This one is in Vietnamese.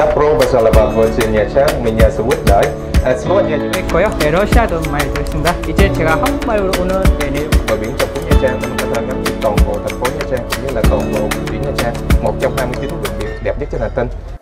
Добро пожаловать в Чернячак, меня зовут Дай. Сегодня я có học về Russia từ mày từ sinh ra. Ít nhất là không bao lâu nữa về nếu. Bờ biển trong Phú Nha Trang mình có thể ngắm nhìn toàn bộ thành phố Nha Trang cũng như là toàn bộ vùng biển Nha Trang, một trong 29 vùng biển đẹp nhất trên hành tinh.